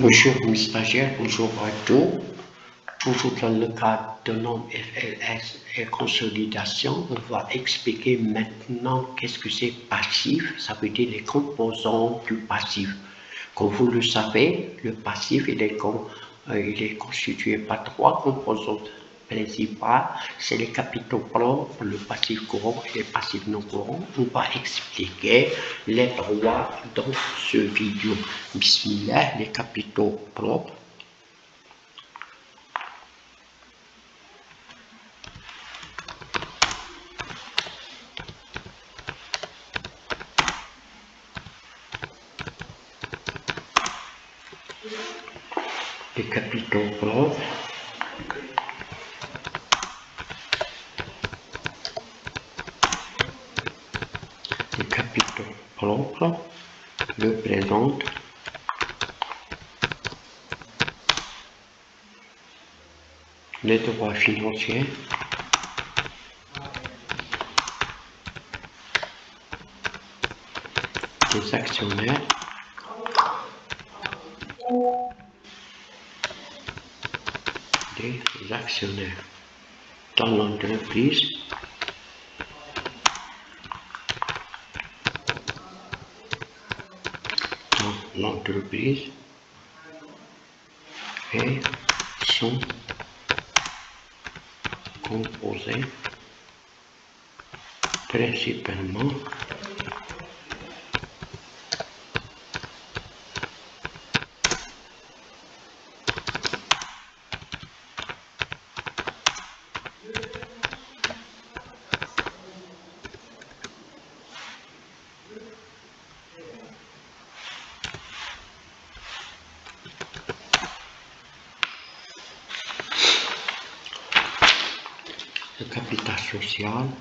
Bonjour mes stagiaires, bonjour à tous. Toujours dans le cadre de normes FLS et consolidation, on va expliquer maintenant qu'est-ce que c'est passif, ça veut dire les composants du passif. Comme vous le savez, le passif il est, euh, est constitué par trois composantes principales, c'est les capitaux propres, le passif courant et les passifs non courants. On va expliquer les trois dans ce vidéo. Bismillah, les capitaux propres. Les capitaux propres. Les capitaux propres représentent les droits financiers. Des actionnaires. Des actionnaires. Dans l'entreprise dans l'entreprise et sont composés principalement le capital social,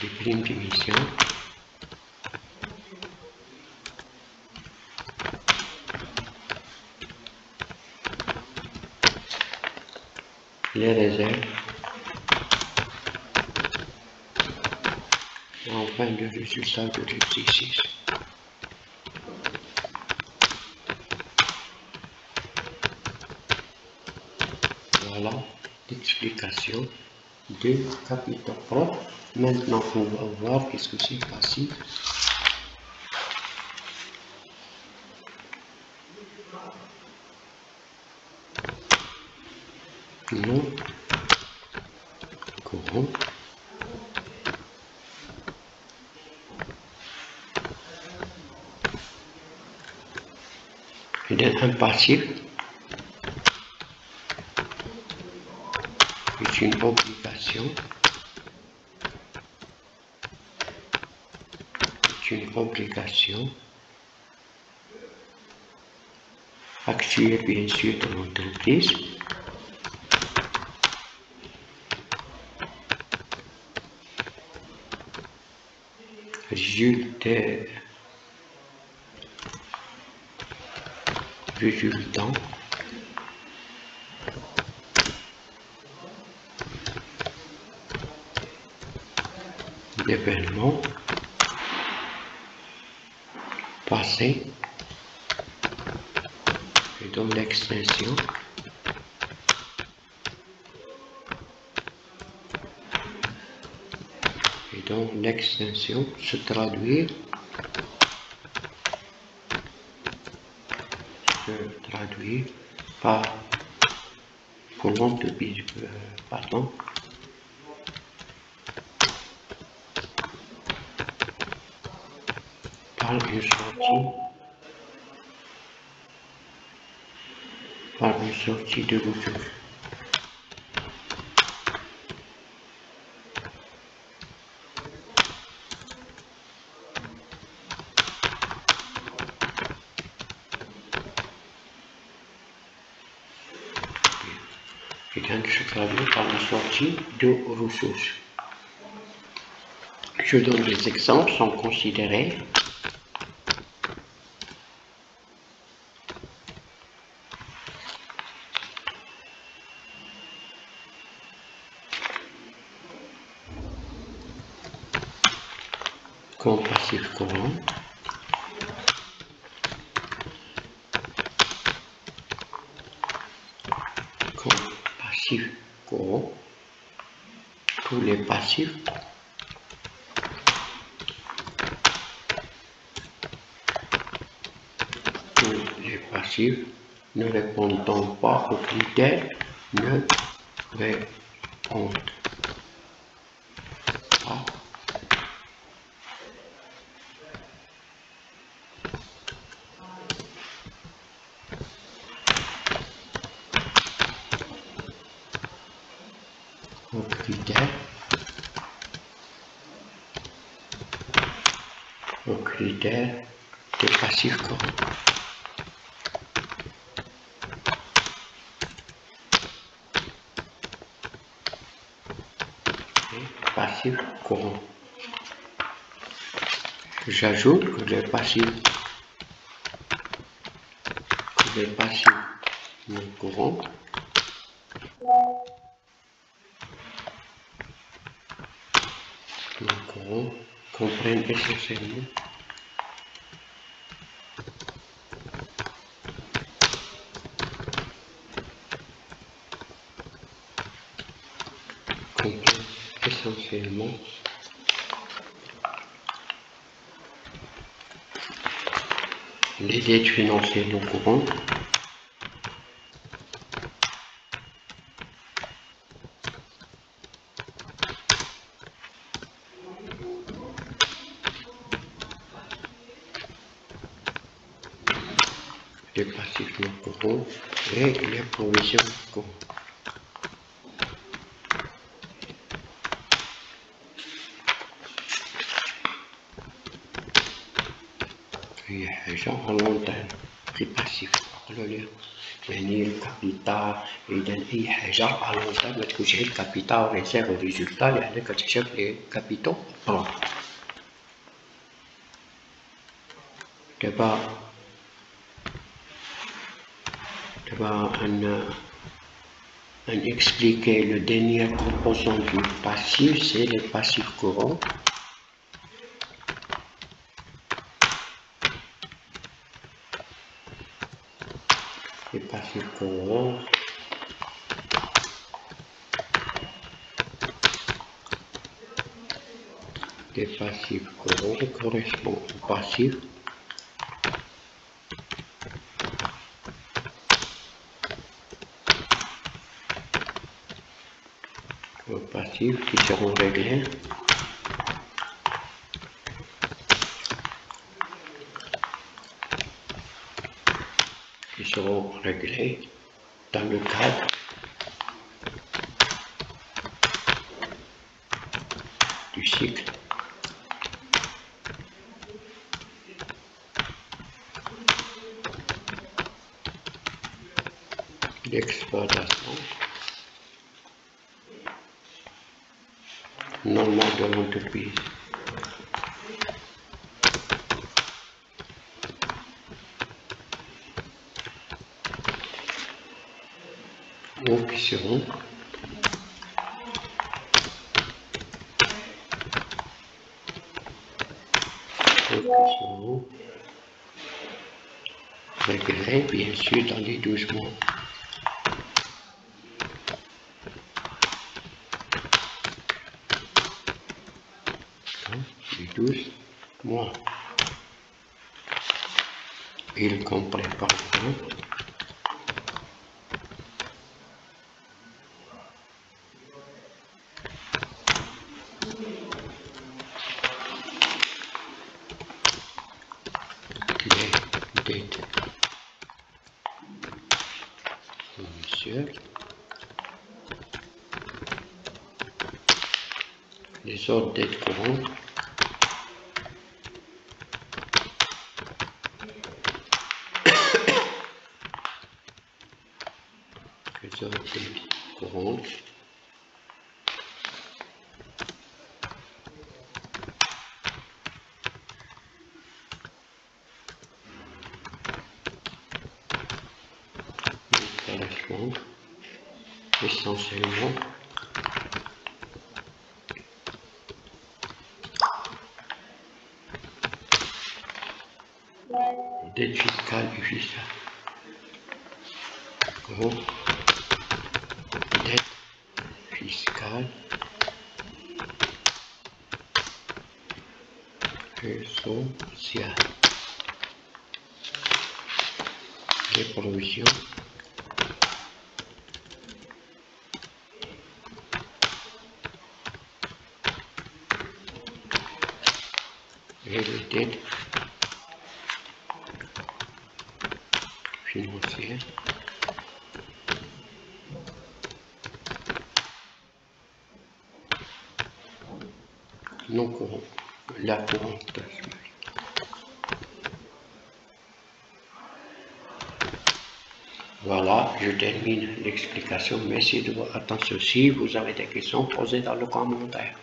les primes d'émission, les réserves, et enfin le résultat de l'exercice. Voilà l'explication des capitaux propres. Maintenant, on va voir qu'est-ce que c'est passif. Non courant. Il est un passif. C'est une obligation. C'est une obligation actuelle bien sûr de l'entreprise. Résultat résultant d'événements passés et dont l'extension et dont l'extension se traduit traduit par colonne de bus, euh, pardon, par une sortie par une sortie de ressources. traduit par la sortie de ressources. Je donne des exemples sans considérer comme passif courant. Comme passif courant. Tous les passifs ne répondant pas aux critères ne répondent pas aux critères aux critères de passif courant. passif courant. J'ajoute que les passifs, que les passifs non courants non courants comprennent essentiellement les dettes financières non courantes les passifs non courants et les provisions courantes. في حاجة فولونتير بري باسيف قالوا لي يعني الكابيتال إذا أي حاجة فولونتير ما تكونش غير كابيتال ريزيرف ريزولتا لأن كتحسب لي كابيتو بلان دابا دابا أن أن expliquer le dernier composant du passif, c'est le passif Les passifs courants les passifs courants correspondent aux passifs aux passifs qui seront réglés seront réglés dans le cadre du cycle d'exploitation normale de l'entreprise. Qui seront réglés bien sûr dans les 12 mois. les 12 mois. Il comprend par exemple dettes fournisseurs, les autres dettes courantes, les autres dettes courantes, essentiellement. Dette fiscale et Et financières non courant, la courante. Voilà, je termine l'explication. Merci de votre attention. Si vous avez des questions, posez dans le commentaire.